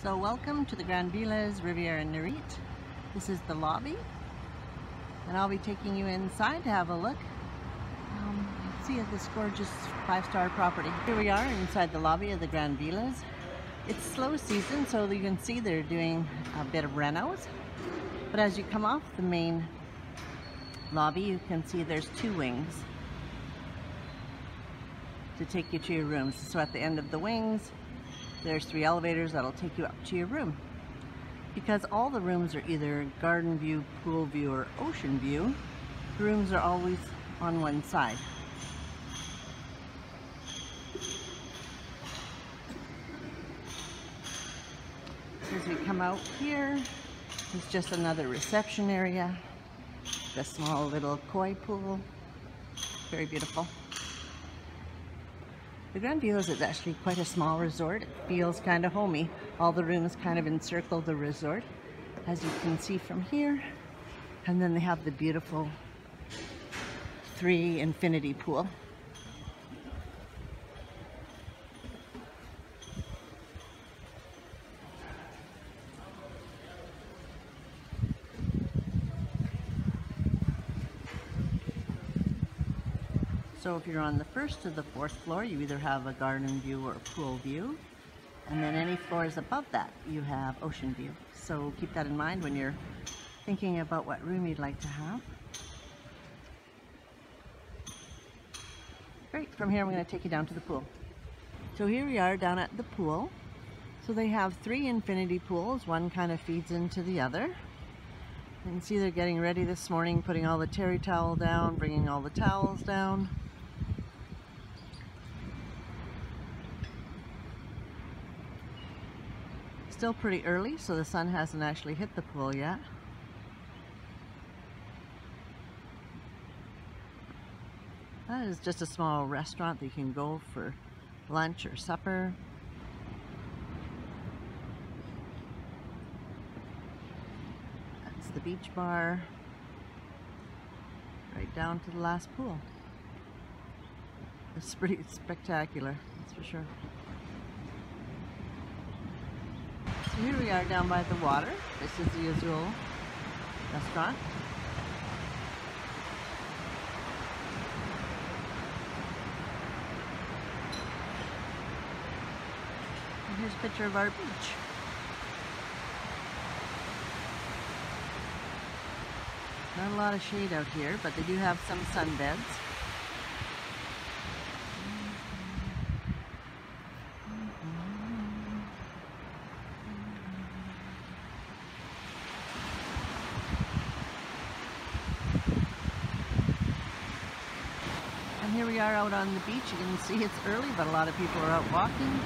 So welcome to the Grand Velas Riviera Nayarit. This is the lobby and I'll be taking you inside to have a look. Um, see this gorgeous five-star property. Here we are inside the lobby of the Grand Velas. It's slow season so you can see they're doing a bit of renos. But as you come off the main lobby you can see there's two wings to take you to your rooms. So at the end of the wings there's three elevators that'll take you up to your room. Because all the rooms are either garden view, pool view, or ocean view, the rooms are always on one side. As we come out here, it's just another reception area. The small little koi pool. Very beautiful. The Grand Velas is actually quite a small resort. It feels kind of homey. All the rooms kind of encircle the resort, as you can see from here. And then they have the beautiful three infinity pool. So if you're on the first to the fourth floor, you either have a garden view or a pool view. And then any floors above that, you have ocean view. So keep that in mind when you're thinking about what room you'd like to have. Great, from here I'm going to take you down to the pool. So here we are down at the pool. So they have three infinity pools, one kind of feeds into the other. You can see they're getting ready this morning, putting all the terry towel down, bringing all the towels down. Still pretty early, so the sun hasn't actually hit the pool yet. That is just a small restaurant that you can go for lunch or supper. That's the beach bar. Right down to the last pool. It's pretty spectacular, that's for sure. So here we are down by the water. This is the Azul restaurant. And here's a picture of our beach. Not a lot of shade out here, but they do have some sunbeds. Here we are out on the beach. You can see it's early, but a lot of people are out walking.